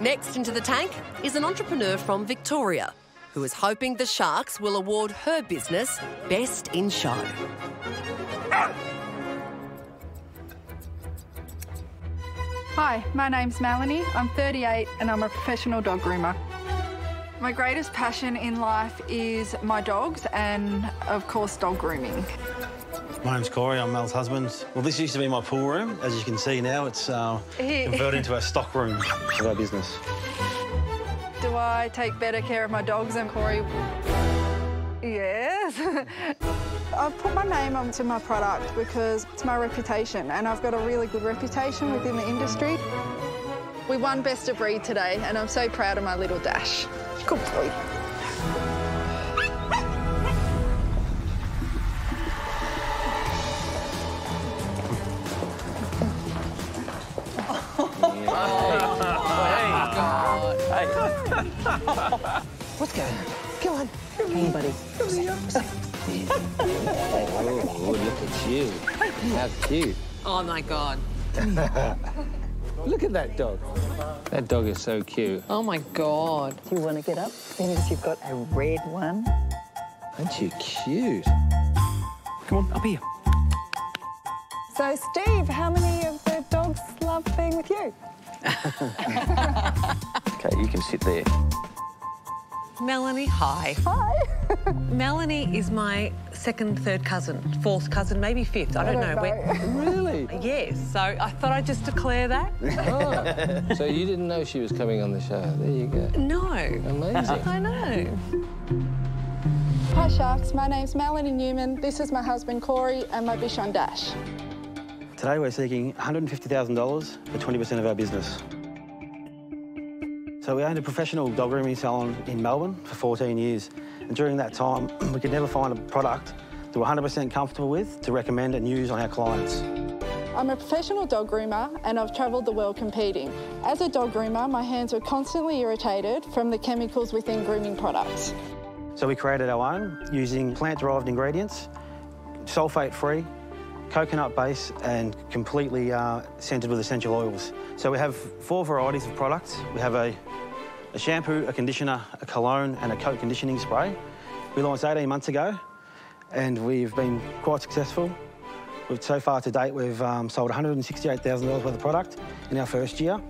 Next into the tank is an entrepreneur from Victoria who is hoping the Sharks will award her business Best in Show. Hi, my name's Melanie. I'm 38 and I'm a professional dog groomer. My greatest passion in life is my dogs and, of course, dog grooming. My name's Cory, I'm Mel's husband. Well, this used to be my pool room. As you can see now, it's uh, converted into a stock room of our business. Do I take better care of my dogs than Cory? Yes. I've put my name onto my product because it's my reputation and I've got a really good reputation within the industry. We won Best of Breed today and I'm so proud of my little Dash. Good boy. What's going on? Come on. Hey, buddy. come Oh, look at you. How cute. Oh my God. Look at that dog. That dog is so cute. Oh my God. Do you want to get up? Because you've got a red one. Aren't you cute? Come on, up here. So, Steve, how many of the dogs love being with you? Okay, you can sit there. Melanie, hi. Hi. Melanie is my second, third cousin, fourth cousin, maybe fifth. I don't, don't know. When- Really? Yes, so I thought I'd just declare that. Oh. so you didn't know she was coming on the show. There you go. No. Amazing. I know. Hi Sharks, my name's Melanie Newman. This is my husband Cory and my Bichon Dash. Today we're seeking $150,000 for 20% of our business. So we owned a professional dog grooming salon in Melbourne for 14 years. And during that time, we could never find a product that we're 100% comfortable with to recommend and use on our clients. I'm a professional dog groomer and I've travelled the world competing. As a dog groomer, my hands were constantly irritated from the chemicals within grooming products. So we created our own using plant-derived ingredients, sulfate-free, coconut base and completely uh, scented with essential oils. So we have four varieties of products. We have a, a shampoo, a conditioner, a cologne and a coat conditioning spray. We launched 18 months ago and we've been quite successful. We've, so far to date, we've um, sold $168,000 worth of product in our first year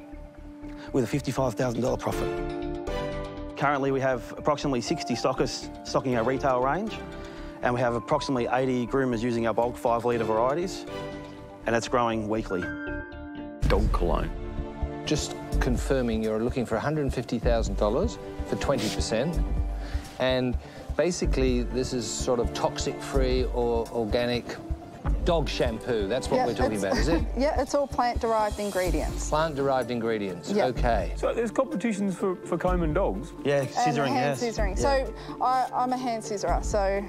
with a $55,000 profit. Currently, we have approximately 60 stockists stocking our retail range, and we have approximately 80 groomers using our bulk 5 litre varieties, and it's growing weekly. Dog cologne. Just confirming you're looking for $150,000 for 20%. And basically, this is sort of toxic-free or organic dog shampoo. That's what Yeah, we're talking about, is it? yeah, it's all plant-derived ingredients. Plant-derived ingredients. Yeah. Okay. So there's competitions for, for combing dogs? Yeah, And scissoring, hand yes. scissoring. Yeah. So I, I'm a hand scissorer, so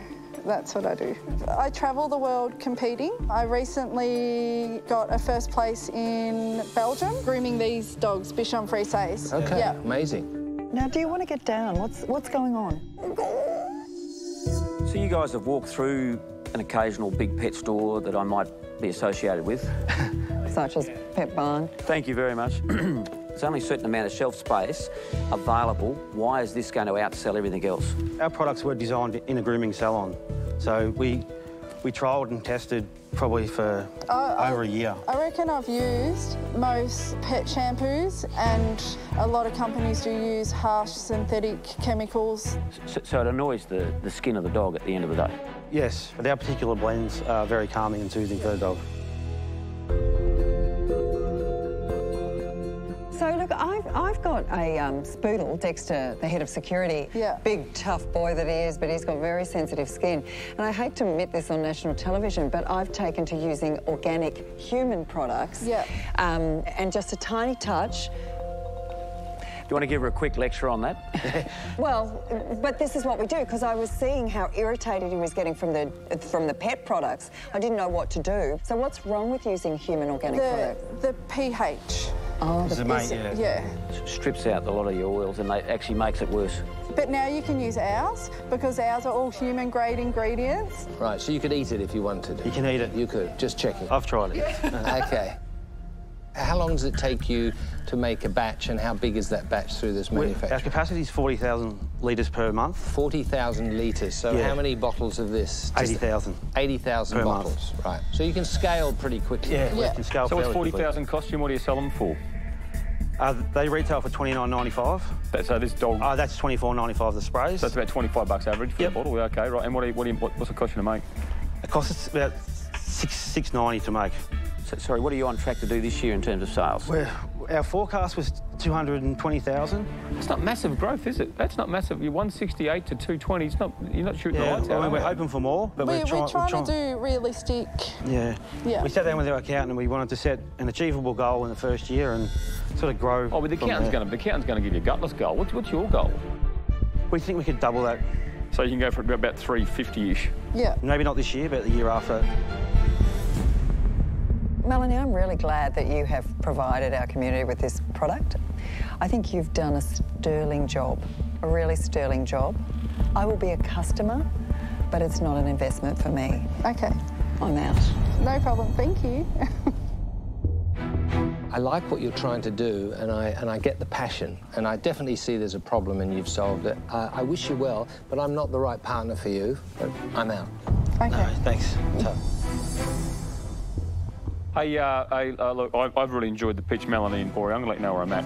that's what I do. I travel the world competing. I recently got a first place in Belgium grooming these dogs, Bichon Frises. Okay. Yeah. Amazing. Now, do you want to get down? What's what's going on? So you guys have walked through an occasional big pet store that I might be associated with. Such as Petbarn. Thank you very much. There's only a certain amount of shelf space available. Why is this going to outsell everything else? Our products were designed in a grooming salon, so we we trialled and tested probably for I- over a year. I reckon I've used most pet shampoos, and a lot of companies do use harsh synthetic chemicals. So, so it annoys the, the skin of the dog at the end of the day. Yes, but our particular blends are very calming and soothing for the dog. Got a um, Spoodle, Dexter, the head of security. Yeah. Big, tough boy that he is, but he's got very sensitive skin. And I hate to admit this on national television, but I've taken to using organic human products. Yeah. Um, and just a tiny touch. Do you want to give her a quick lecture on that? Well, but this is what we do because I was seeing how irritated he was getting from the from the pet products. I didn't know what to do. So what's wrong with using human organic The, products? the pH. Oh, the, a mate, yeah. yeah. Strips out a lot of your oils and they actually makes it worse. But now you can use ours because ours are all human grade ingredients. Right, so you could eat it if you wanted. You can eat it. You could, just checking. I've tried it. okay. How long does it take you to make a batch, and how big is that batch through this We- Our capacity is 40,000 litres per month. 40,000 litres. So Yeah. how many bottles of this? 80,000. 80,000 Per month. bottles, right. So you can scale pretty quickly. Yeah, we Yeah. can scale So what's fairly quickly. 40,000 cost you and what do you sell them for? Uh, they retail for 29.95. So this dog, Uh, that's 24.95 the sprays. so that's about 25 bucks average for Yep. a bottle. Okay, right. And what, do you, what, do you, what what's it cost you to make? It costs about six six ninety to make. So, sorry, what are you on track to do this year in terms of sales? We're, our forecast was 220,000. It's not massive growth, is it? That's not massive. You're 168 to 220. It's not. You're not shooting the Yeah, lights I out. mean, we're hoping for more, but We, we're, try- we're trying trying to do realistic. Yeah. Yeah. We sat down with our accountant and we wanted to set an achievable goal in the first year and sort of grow. Oh, but the from accountant's going to the accountant's going to give you a gutless goal. What's, what's your goal? We think we could double that. So you can go for about 350-ish. Yeah. Maybe not this year, but the year after. Melanie, I'm really glad that you have provided our community with this product. I think you've done a sterling job, a really sterling job. I will be a customer, but it's not an investment for me. Okay. I'm out. No problem. Thank you. I like what you're trying to do, and I and I get the passion, and I definitely see there's a problem, and you've solved it. Uh, I wish you well, but I'm not the right partner for you. But I'm out. Okay. No, thanks. Hey, uh, hey uh, look, I, I've really enjoyed the pitch, Melanie and Cory. I'm going to let you know where I'm at.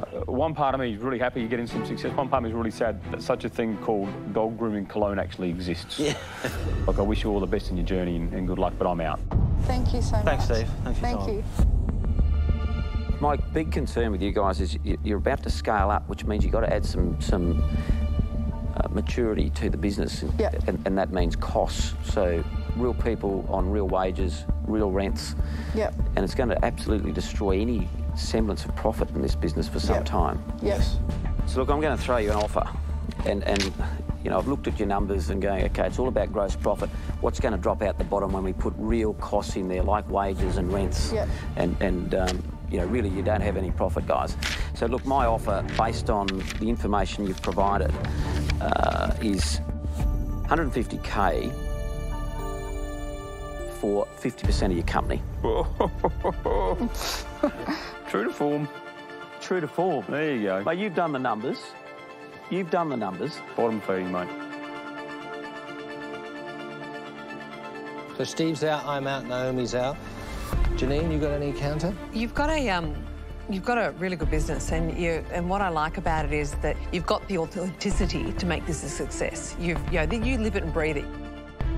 Uh, one part of me is really happy you're getting some success. One part of me is really sad that such a thing called dog grooming cologne actually exists. Yeah. Look, I wish you all the best in your journey and, and good luck, but I'm out. Thank you so Thanks, much. Steve. Thanks for Thank you. My big concern with you guys is you- you're about to scale up, which means you've got to add some some uh, maturity to the business, and, Yeah. and, and that means costs. So real people on real wages, real rents, Yep. and it's going to absolutely destroy any semblance of profit in this business for some Yep. time. Yes. So look, I'm going to throw you an offer, and and you know I've looked at your numbers and going, okay, it's all about gross profit. What's going to drop out the bottom when we put real costs in there, like wages and rents, Yep. and and um, you know really you don't have any profit, guys. So look, my offer based on the information you've provided uh, is 150k for 50% of your company. True to form. True to form. There you go. Mate, you've done the numbers. You've done the numbers. Bottom feeding, mate. So Steve's out, I'm out, Naomi's out. Janine, you got any counter? You've got a um, you've got a really good business, and you and what I like about it is that you've got the authenticity to make this a success. You've you know you live it and breathe it.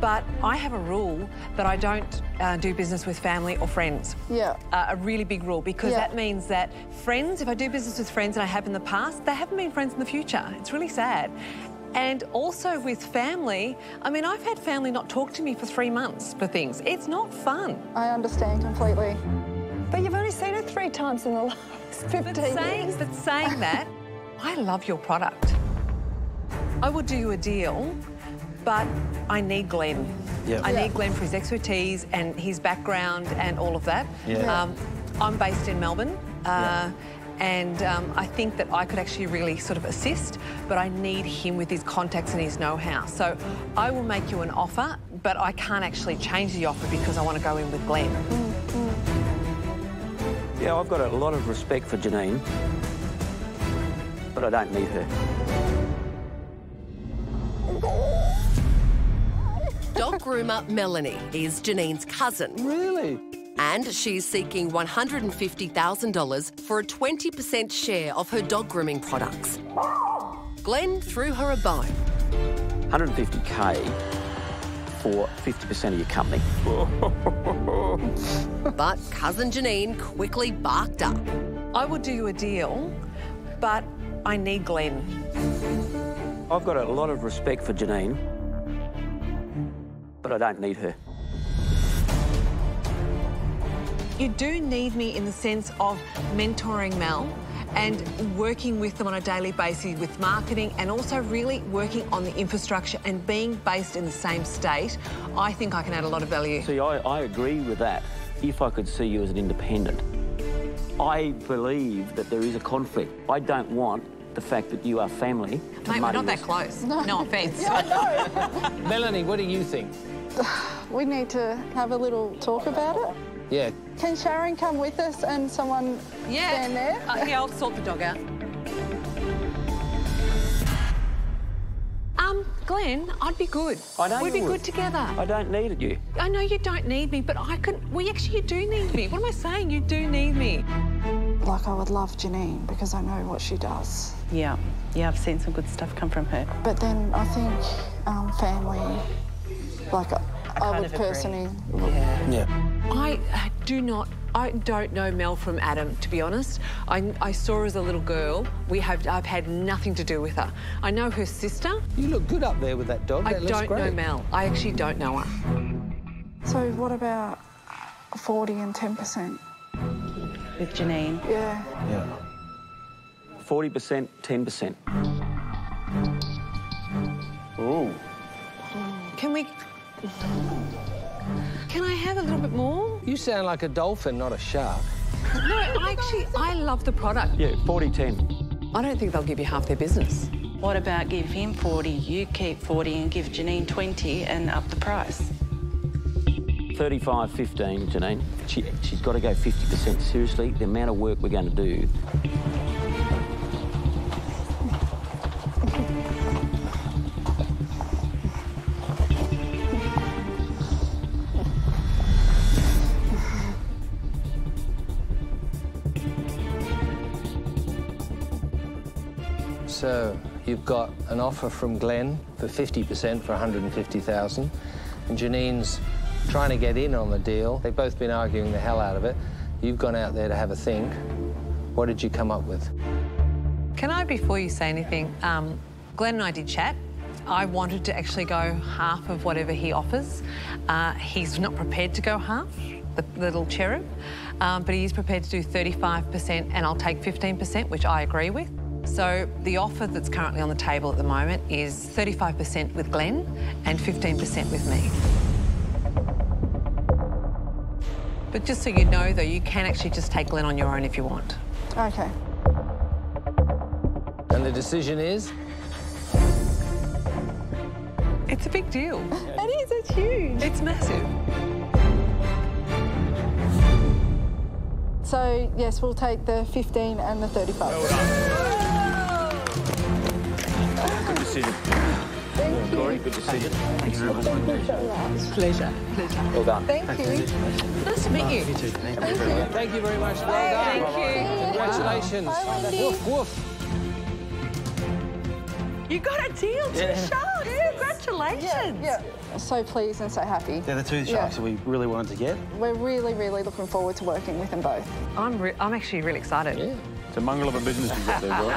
But I have a rule that I don't uh, do business with family or friends. Yeah. Uh, a really big rule because Yeah. that means that friends, if I do business with friends and I have in the past, they haven't been friends in the future. It's really sad. And also with family, I mean, I've had family not talk to me for three months for things. It's not fun. I understand completely. But you've only seen it three times in the last 15 But saying, years. but saying that, I love your product. I would do you a deal, but I need Glenn. Yeah. I Yeah. need Glenn for his expertise and his background and all of that. Yeah. Um, I'm based in Melbourne. Uh, And um, I think that I could actually really sort of assist, but I need him with his contacts and his know-how. So I will make you an offer, but I can't actually change the offer because I want to go in with Glenn. Yeah, I've got a lot of respect for Janine, but I don't need her. Dog groomer Melanie is Janine's cousin, Really? and she's seeking $150,000 for a 20% share of her dog grooming products. Glenn threw her a bone. 150k for 50% of your company. But cousin Janine quickly barked up. I will do you a deal, but I need Glenn. I've got a lot of respect for Janine, but I don't need her. You do need me in the sense of mentoring Mel and working with them on a daily basis with marketing and also really working on the infrastructure and being based in the same state. I think I can add a lot of value. See, I, I agree with that if I could see you as an independent. I believe that there is a conflict. I don't want the fact that you are family. Mate, we're not that close. No, offence. Melanie, what do you think? We need to have a little talk about it. Yeah. Can Sharon come with us and someone Yeah. stand there? Uh, yeah, I'll sort the dog out. Um, Glenn, I'd be good. I know We'd you be would. good together. I don't need you. I know you don't need me, but I could. Well, actually, you do need me. What am I saying? You do need me. Like I would love Janine because I know what she does. Yeah, yeah, I've seen some good stuff come from her. But then I think um, family, like I, I kind would of agree. personally. Yeah. Yeah. I uh, do not. I don't know Mel from Adam, to be honest. I, I saw her as a little girl. We have. I've had nothing to do with her. I know her sister. You look good up there with that dog. I that don't great. know Mel. I actually don't know her. So what about 40 and 10%? With Janine. Yeah. Yeah. 40%, 10%. Ooh. Can we? Can I have a little bit more? You sound like a dolphin, not a shark. No, I actually, I love the product. Yeah, 40, 10. I don't think they'll give you half their business. What about give him 40, you keep 40 and give Janine 20 and up the price? 35, 15, Janine. She, she's got to go 50%. Seriously, the amount of work we're going to do. So you've got an offer from Glenn for 50% for 150,000, and Janine's trying to get in on the deal. They've both been arguing the hell out of it. You've gone out there to have a think. What did you come up with? Can I, before you say anything, um, Glenn and I did chat. I wanted to actually go half of whatever he offers. Uh, he's not prepared to go half, the little cherub, um, but he is prepared to do 35% and I'll take 15%, which I agree with. So the offer that's currently on the table at the moment is 35% with Glenn and 15% with me. But just so you know, though, you can actually just take Glenn on your own if you want. Okay. And the decision is? It's a big deal. It is, it's huge. It's massive. So, yes, we'll take the 15 and the 35. Good decision. Thank you. Cory, good decision. Thanks very much. Pleasure. Pleasure. Well done. Thank you. Nice to meet you. You too. Thank you. Thank you very much. Well done. Thank you. Congratulations. Bye, Woof, woof. You got a deal to Yeah. sharks. Congratulations. Yeah. So pleased and so happy. They're the two Yeah. sharks that we really wanted to get. We're really, really looking forward to working with them both. I'm, I'm actually really excited. Yeah. It's a mongrel of a business you've got there, bro.